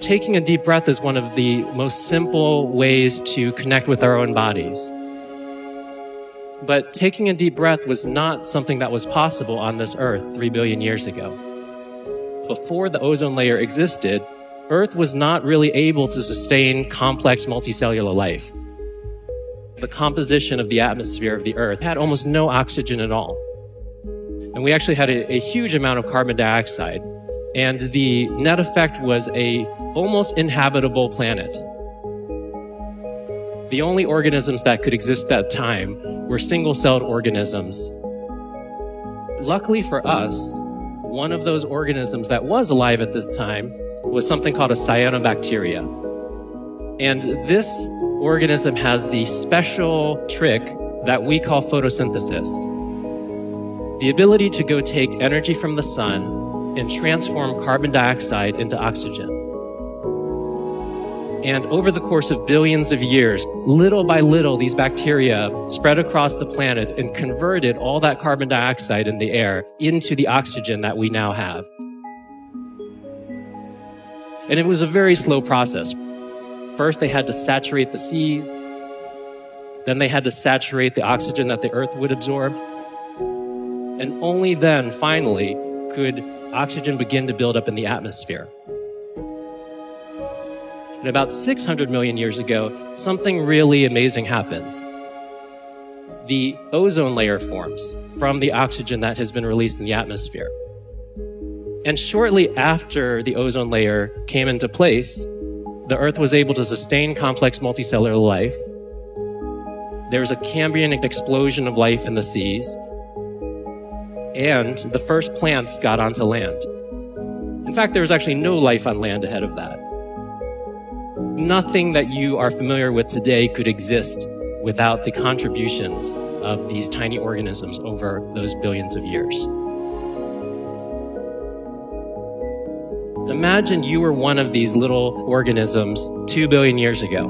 Taking a deep breath is one of the most simple ways to connect with our own bodies. But taking a deep breath was not something that was possible on this earth three billion years ago. Before the ozone layer existed, Earth was not really able to sustain complex multicellular life. The composition of the atmosphere of the Earth had almost no oxygen at all. And we actually had a, a huge amount of carbon dioxide. And the net effect was a almost inhabitable planet. The only organisms that could exist at that time were single-celled organisms. Luckily for us, one of those organisms that was alive at this time was something called a cyanobacteria. And this organism has the special trick that we call photosynthesis. The ability to go take energy from the sun and transform carbon dioxide into oxygen. And over the course of billions of years, little by little, these bacteria spread across the planet and converted all that carbon dioxide in the air into the oxygen that we now have. And it was a very slow process. First, they had to saturate the seas. Then they had to saturate the oxygen that the earth would absorb. And only then, finally, could oxygen begin to build up in the atmosphere. And about 600 million years ago, something really amazing happens. The ozone layer forms from the oxygen that has been released in the atmosphere. And shortly after the ozone layer came into place, the Earth was able to sustain complex multicellular life. There was a Cambrian explosion of life in the seas. And the first plants got onto land. In fact, there was actually no life on land ahead of that. Nothing that you are familiar with today could exist without the contributions of these tiny organisms over those billions of years. Imagine you were one of these little organisms two billion years ago.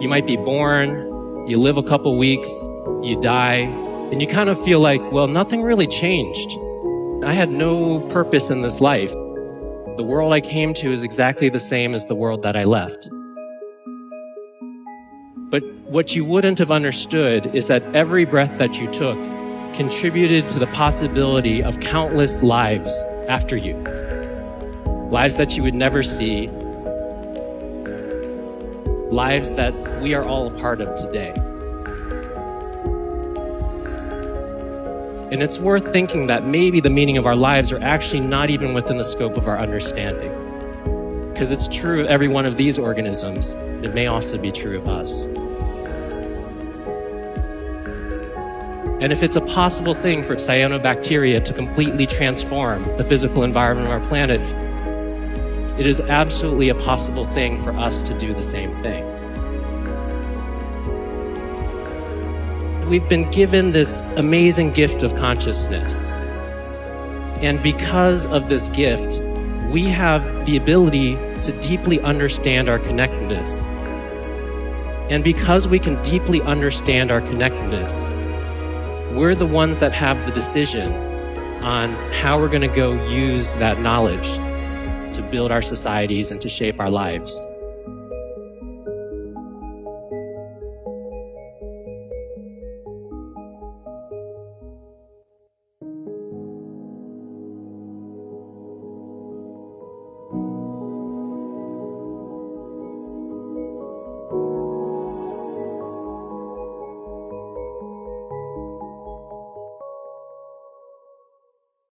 You might be born, you live a couple weeks, you die, and you kind of feel like, well, nothing really changed. I had no purpose in this life. The world I came to is exactly the same as the world that I left. But what you wouldn't have understood is that every breath that you took contributed to the possibility of countless lives after you lives that you would never see, lives that we are all a part of today. And it's worth thinking that maybe the meaning of our lives are actually not even within the scope of our understanding. Because it's true of every one of these organisms, it may also be true of us. And if it's a possible thing for cyanobacteria to completely transform the physical environment of our planet, it is absolutely a possible thing for us to do the same thing. We've been given this amazing gift of consciousness. And because of this gift, we have the ability to deeply understand our connectedness. And because we can deeply understand our connectedness, we're the ones that have the decision on how we're going to go use that knowledge to build our societies and to shape our lives.